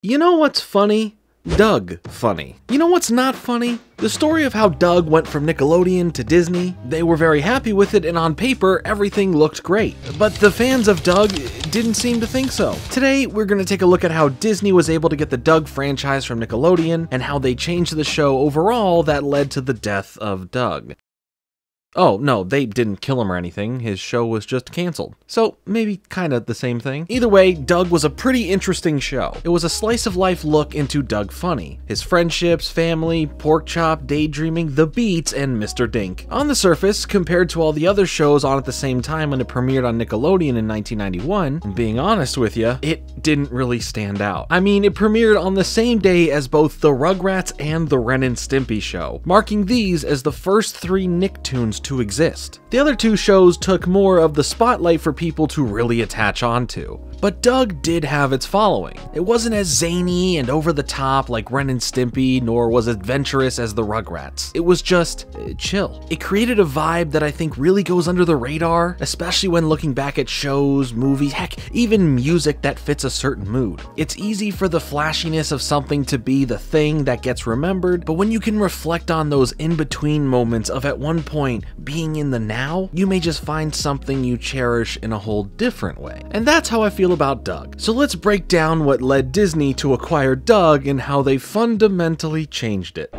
You know what's funny? Doug Funnie. You know what's not funny? The story of how Doug went from Nickelodeon to Disney. They were very happy with it, and on paper, everything looked great. But the fans of Doug didn't seem to think so. Today, we're going to take a look at how Disney was able to get the Doug franchise from Nickelodeon, and how they changed the show overall that led to the death of Doug. Oh, no, they didn't kill him or anything. His show was just canceled. So, maybe kind of the same thing. Either way, Doug was a pretty interesting show. It was a slice of life look into Doug Funnie, his friendships, family, Porkchop, daydreaming, the Beets, and Mr. Dink. On the surface, compared to all the other shows on at the same time when it premiered on Nickelodeon in 1991, and being honest with you, it didn't really stand out. I mean, it premiered on the same day as both the Rugrats and the Ren and Stimpy show, marking these as the first three Nicktoons to exist. The other two shows took more of the spotlight for people to really attach onto. But Doug did have its following. It wasn't as zany and over the top like Ren and Stimpy, nor was adventurous as the Rugrats. It was just uh, chill. It created a vibe that I think really goes under the radar, especially when looking back at shows, movies, heck, even music that fits a certain mood. It's easy for the flashiness of something to be the thing that gets remembered, but when you can reflect on those in between moments of at one point being in the now, you may just find something you cherish in a whole different way. And that's how I feel about Doug. So let's break down what led Disney to acquire Doug and how they fundamentally changed it.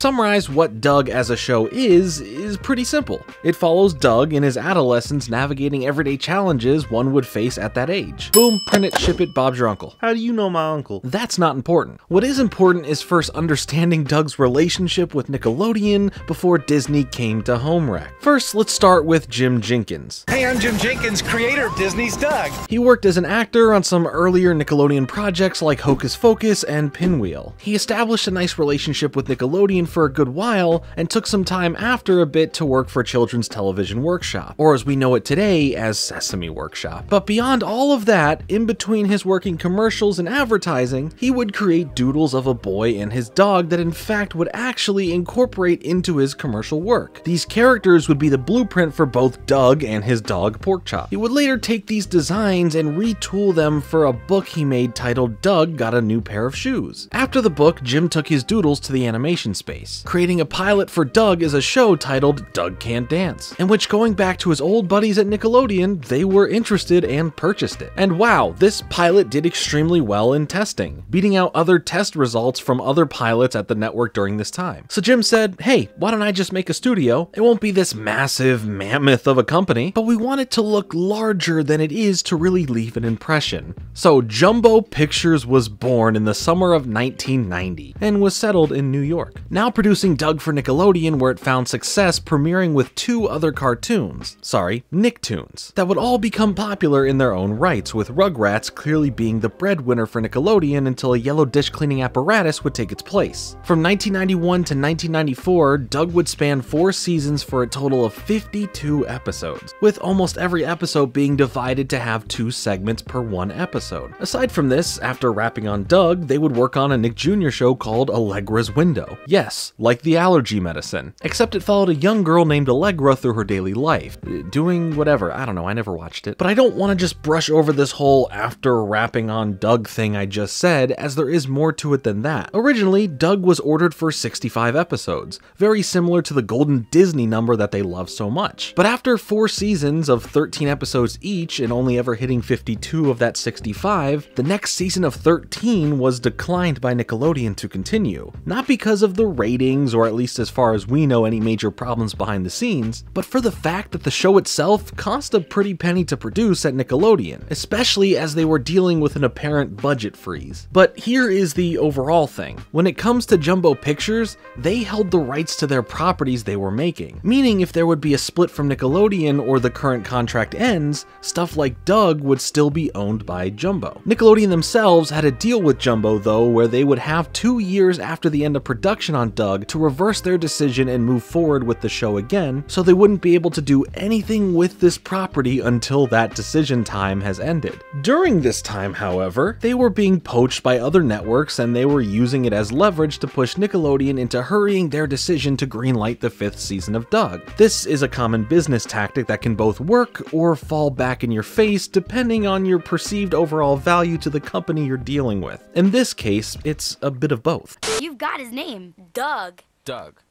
Summarize what Doug as a show is, is pretty simple. It follows Doug in his adolescence navigating everyday challenges one would face at that age. Boom, print it, ship it, Bob's your uncle. How do you know my uncle? That's not important. What is important is first understanding Doug's relationship with Nickelodeon before Disney came to Home Rec. First, let's start with Jim Jinkins. Hey, I'm Jim Jinkins, creator of Disney's Doug. He worked as an actor on some earlier Nickelodeon projects like Hocus Focus and Pinwheel. He established a nice relationship with Nickelodeon for a good while and took some time after a bit to work for Children's Television Workshop, or as we know it today as Sesame Workshop. But beyond all of that, in between his working commercials and advertising, he would create doodles of a boy and his dog that in fact would actually incorporate into his commercial work. These characters would be the blueprint for both Doug and his dog Porkchop. He would later take these designs and retool them for a book he made titled Doug Got a New Pair of Shoes. After the book, Jim took his doodles to the animation space, creating a pilot for Doug as a show titled Doug Can't Dance, in which going back to his old buddies at Nickelodeon, they were interested and purchased it. And wow, this pilot did extremely well in testing, beating out other test results from other pilots at the network during this time. So Jim said, hey, why don't I just make a studio? It won't be this massive mammoth of a company, but we want it to look larger than it is to really leave an impression. So Jumbo Pictures was born in the summer of 1990 and was settled in New York. Now producing Doug for Nickelodeon where it found success premiering with two other cartoons, sorry, Nicktoons, that would all become popular in their own rights, with Rugrats clearly being the breadwinner for Nickelodeon until a yellow dish cleaning apparatus would take its place. From 1991 to 1994, Doug would span four seasons for a total of 52 episodes, with almost every episode being divided to have two segments per one episode. Aside from this, after wrapping on Doug, they would work on a Nick Jr. show called Allegra's Window. Yes, like the allergy medicine, except it followed a young girl named Allegra through her daily life, doing whatever. I don't know, I never watched it. But I don't want to just brush over this whole after wrapping on Doug thing I just said, as there is more to it than that. Originally, Doug was ordered for 65 episodes, very similar to the Golden Disney number that they love so much. But after four seasons of 13 episodes each and only ever hitting 52 of that 65, the next season of 13 was declined by Nickelodeon to continue. Not because of the ratings, or at least as far as we know any major problems behind the scenes, but for the fact that the show itself cost a pretty penny to produce at Nickelodeon, especially as they were dealing with an apparent budget freeze. But here is the overall thing. When it comes to Jumbo Pictures, they held the rights to their properties they were making, meaning if there would be a split from Nickelodeon or the current contract ends, stuff like Doug would still be owned by Jumbo. Nickelodeon themselves had a deal with Jumbo though where they would have two years after the end of production on Doug to reverse their decision and move forward with the show again, so they wouldn't be able to do anything with this property until that decision time has ended. During this time, however, they were being poached by other networks and they were using it as leverage to push Nickelodeon into hurrying their decision to greenlight the fifth season of Doug. This is a common business tactic that can both work or fall back in your face depending on your perceived overall value to the company you're dealing with. In this case, it's a bit of both. You've got his name. Doug. Doug. Doug.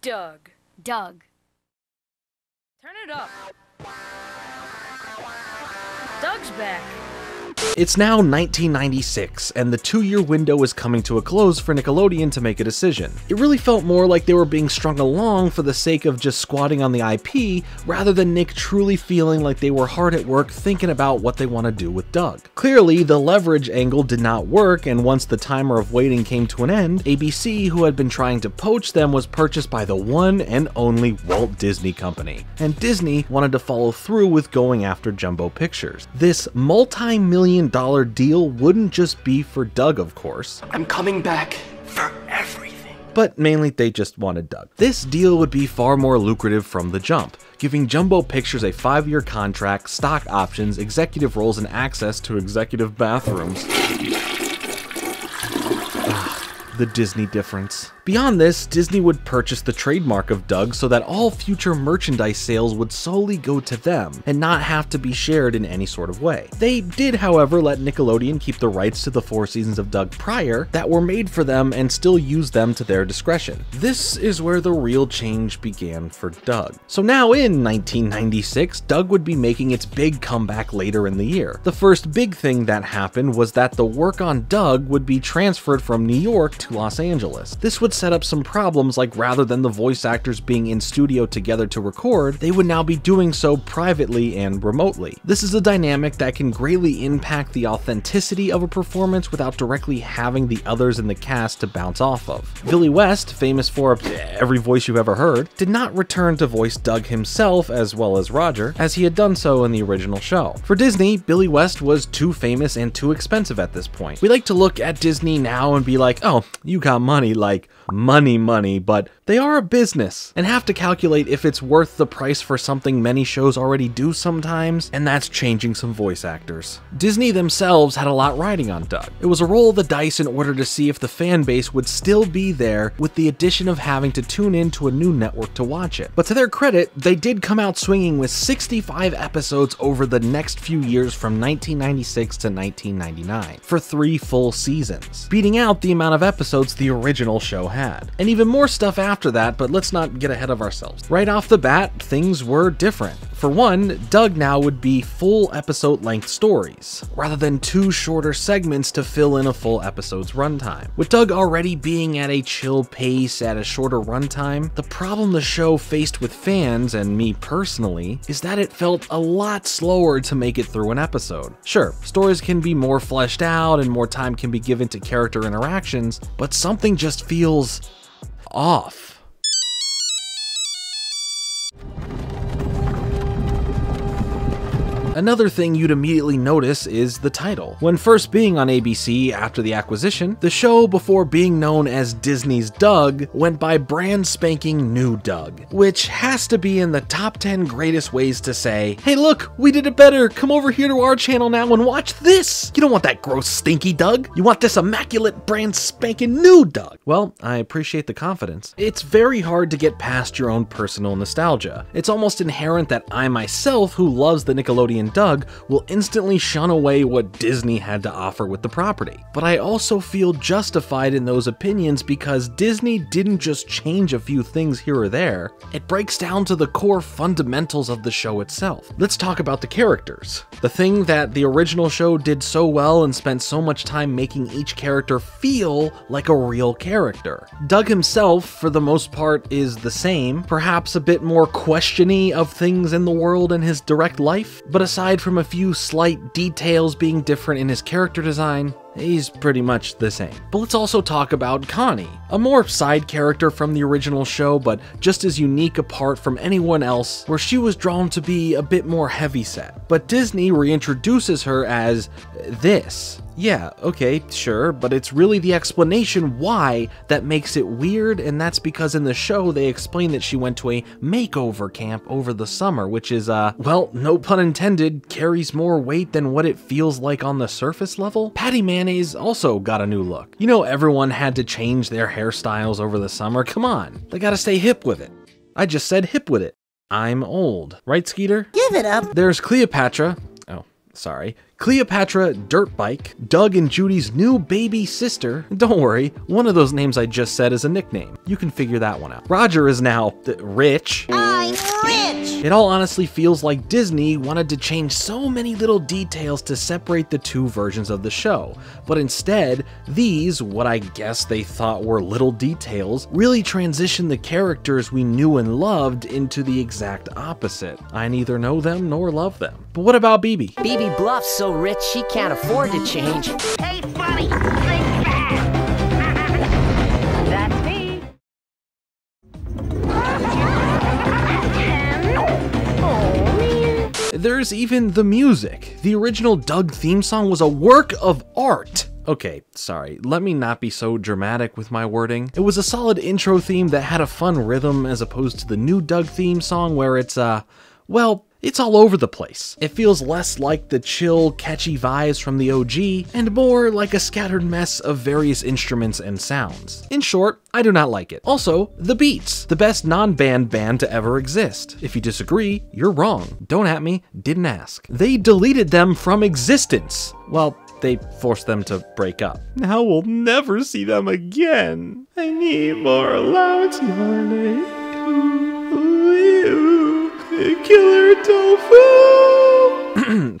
Doug. Doug. Turn it up. Doug's back. It's now 1996, and the two year window is coming to a close for Nickelodeon to make a decision. It really felt more like they were being strung along for the sake of just squatting on the IP, rather than Nick truly feeling like they were hard at work thinking about what they want to do with Doug. Clearly, the leverage angle did not work, and once the timer of waiting came to an end, ABC, who had been trying to poach them, was purchased by the one and only Walt Disney Company. And Disney wanted to follow through with going after Jumbo Pictures. This multi million dollar deal wouldn't just be for Doug, of course. I'm coming back for everything. But mainly they just wanted Doug. This deal would be far more lucrative from the jump, giving Jumbo Pictures a five year contract, stock options, executive roles, and access to executive bathrooms. Ah, the Disney difference. Beyond this, Disney would purchase the trademark of Doug so that all future merchandise sales would solely go to them and not have to be shared in any sort of way. They did, however, let Nickelodeon keep the rights to the four seasons of Doug prior that were made for them and still use them to their discretion. This is where the real change began for Doug. So now in 1996, Doug would be making its big comeback later in the year. The first big thing that happened was that the work on Doug would be transferred from New York to Los Angeles. This would set up some problems like rather than the voice actors being in studio together to record, they would now be doing so privately and remotely. This is a dynamic that can greatly impact the authenticity of a performance without directly having the others in the cast to bounce off of. Billy West, famous for every voice you've ever heard, did not return to voice Doug himself as well as Roger, as he had done so in the original show. For Disney, Billy West was too famous and too expensive at this point. We like to look at Disney now and be like, oh, you got money, like, money money, but they are a business and have to calculate if it's worth the price for something many shows already do sometimes, and that's changing some voice actors. Disney themselves had a lot riding on Doug. It was a roll of the dice in order to see if the fan base would still be there with the addition of having to tune in to a new network to watch it. But to their credit, they did come out swinging with 65 episodes over the next few years from 1996 to 1999 for three full seasons, beating out the amount of episodes the original show had. And even more stuff after that, but let's not get ahead of ourselves. Right off the bat, things were different. For one, Doug now would be full episode length stories, rather than two shorter segments to fill in a full episode's runtime. With Doug already being at a chill pace at a shorter runtime, the problem the show faced with fans, and me personally, is that it felt a lot slower to make it through an episode. Sure, stories can be more fleshed out and more time can be given to character interactions, but something just feels off. Another thing you'd immediately notice is the title. When first being on ABC after the acquisition, the show, before being known as Disney's Doug, went by brand spanking new Doug, which has to be in the top 10 greatest ways to say, hey look, we did it better, come over here to our channel now and watch this! You don't want that gross stinky Doug, you want this immaculate brand spanking new Doug! Well, I appreciate the confidence. It's very hard to get past your own personal nostalgia. It's almost inherent that I myself, who loves the Nickelodeon Doug will instantly shun away what Disney had to offer with the property. But I also feel justified in those opinions because Disney didn't just change a few things here or there, it breaks down to the core fundamentals of the show itself. Let's talk about the characters. The thing that the original show did so well and spent so much time making each character feel like a real character. Doug himself, for the most part, is the same, perhaps a bit more questiony of things in the world and his direct life, but aside from a few slight details being different in his character design, he's pretty much the same. But let's also talk about Connie, a more side character from the original show, but just as unique apart from anyone else, where she was drawn to be a bit more heavyset. But Disney reintroduces her as this. Yeah, okay, sure, but it's really the explanation why that makes it weird, and that's because in the show they explain that she went to a makeover camp over the summer, which is, uh, well, no pun intended, carries more weight than what it feels like on the surface level. Patty Mayonnaise also got a new look. You know, everyone had to change their hairstyles over the summer. Come on, they gotta stay hip with it. I just said hip with it. I'm old. Right, Skeeter? Give it up. There's Cleopatra. Oh, sorry. Cleopatra Dirt Bike, Doug and Judy's new baby sister. Don't worry, one of those names I just said is a nickname. You can figure that one out. Roger is now th- rich. I'm rich. It all honestly feels like Disney wanted to change so many little details to separate the two versions of the show, but instead, these, what I guess they thought were little details, really transitioned the characters we knew and loved into the exact opposite. I neither know them nor love them. But what about Beebe? Beebe Bluff's so rich she can't afford to change. Hey, buddy, There's even the music. The original Doug theme song was a work of art. Okay, sorry, let me not be so dramatic with my wording. It was a solid intro theme that had a fun rhythm as opposed to the new Doug theme song where it's, uh, well, it's all over the place. It feels less like the chill, catchy vibes from the OG, and more like a scattered mess of various instruments and sounds. In short, I do not like it. Also, the Beets, the best non-band band to ever exist. If you disagree, you're wrong. Don't at me, didn't ask. They deleted them from existence. Well, they forced them to break up. Now we'll never see them again. I need more allowance money. Killer tofu.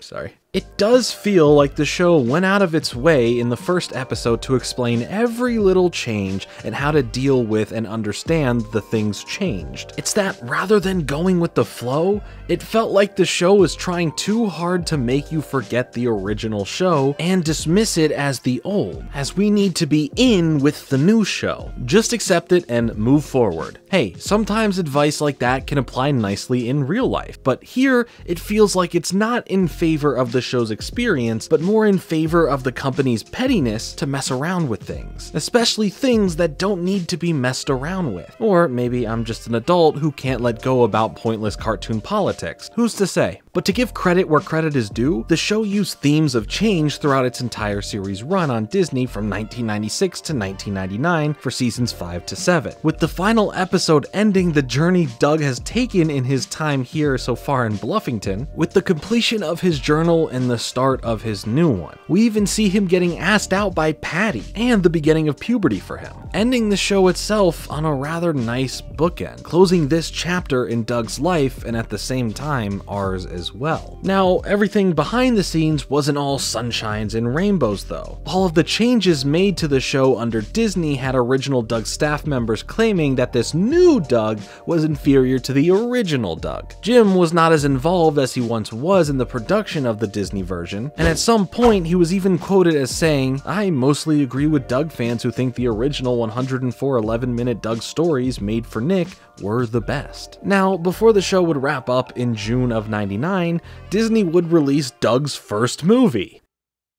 Sorry. It does feel like the show went out of its way in the first episode to explain every little change and how to deal with and understand the things changed. It's that rather than going with the flow, it felt like the show was trying too hard to make you forget the original show and dismiss it as the old, as we need to be in with the new show. Just accept it and move forward. Hey, sometimes advice like that can apply nicely in real life, but here it feels like it's not in favor of the show's experience, but more in favor of the company's pettiness to mess around with things, especially things that don't need to be messed around with. Or maybe I'm just an adult who can't let go about pointless cartoon politics. Who's to say? But to give credit where credit is due, the show used themes of change throughout its entire series run on Disney from 1996 to 1999 for seasons 5 to 7, with the final episode ending the journey Doug has taken in his time here so far in Bluffington, with the completion of his journal and the start of his new one. We even see him getting asked out by Patty, and the beginning of puberty for him, ending the show itself on a rather nice bookend, closing this chapter in Doug's life and at the same time ours as well. Now, everything behind the scenes wasn't all sunshines and rainbows though. All of the changes made to the show under Disney had original Doug staff members claiming that this new Doug was inferior to the original Doug. Jim was not as involved as he once was in the production of the Disney version, and at some point he was even quoted as saying, I mostly agree with Doug fans who think the original 104 11 minute Doug stories made for Nick were the best. Now, before the show would wrap up in June of 99, Disney would release Doug's first movie.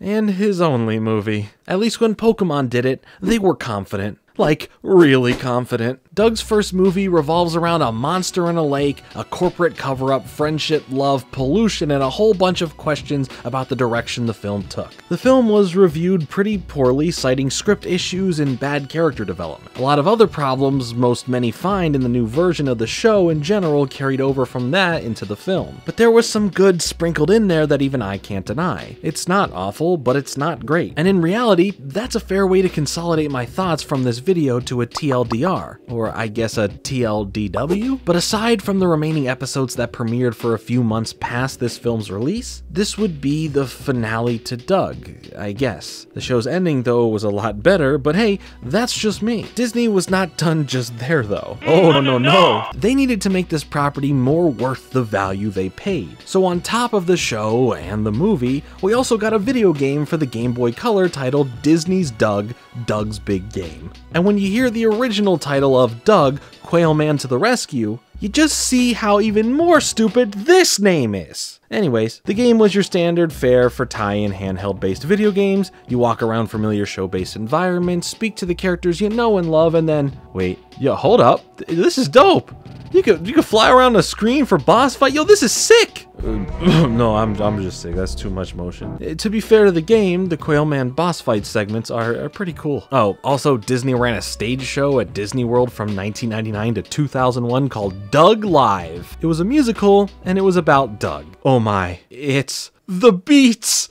And his only movie. At least when Pokemon did it, they were confident. Like, really confident. Doug's first movie revolves around a monster in a lake, a corporate cover up, friendship, love, pollution, and a whole bunch of questions about the direction the film took. The film was reviewed pretty poorly, citing script issues and bad character development. A lot of other problems most many find in the new version of the show in general carried over from that into the film. But there was some good sprinkled in there that even I can't deny. It's not awful, but it's not great. And in reality, that's a fair way to consolidate my thoughts from this video to a TLDR, or I guess a TLDW. But aside from the remaining episodes that premiered for a few months past this film's release, this would be the finale to Doug, I guess. The show's ending, though, was a lot better, but hey, that's just me. Disney was not done just there, though. Oh, no, no, no. They needed to make this property more worth the value they paid. So, on top of the show and the movie, we also got a video game for the Game Boy Color titled Disney's Doug, Doug's Big Game. And when you hear the original title of Doug, Quail Man to the Rescue, you just see how even more stupid this name is. Anyways, the game was your standard fare for tie-in handheld based video games. You walk around familiar show-based environments, speak to the characters you know and love, and then wait, yo, hold up. This is dope. You could you could fly around the screen for boss fight. Yo, this is sick. No, I'm I'm just sick. That's too much motion. Uh, to be fair to the game, the Quailman boss fight segments are, are pretty cool. Oh, also Disney ran a stage show at Disney World from 1999 to 2001 called Doug Live. It was a musical and it was about Doug. Oh my, it's the Beets.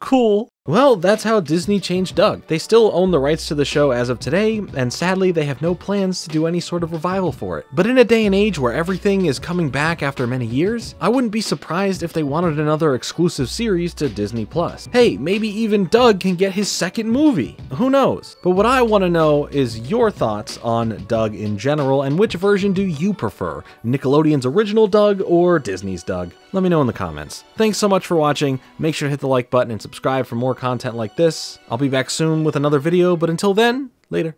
Cool. Well, that's how Disney changed Doug. They still own the rights to the show as of today, and sadly, they have no plans to do any sort of revival for it. But in a day and age where everything is coming back after many years, I wouldn't be surprised if they wanted another exclusive series to Disney Plus. Hey, maybe even Doug can get his second movie. Who knows? But what I want to know is your thoughts on Doug in general, and which version do you prefer? Nickelodeon's original Doug or Disney's Doug? Let me know in the comments. Thanks so much for watching. Make sure to hit the like button and subscribe for more content like this. I'll be back soon with another video, but until then, later.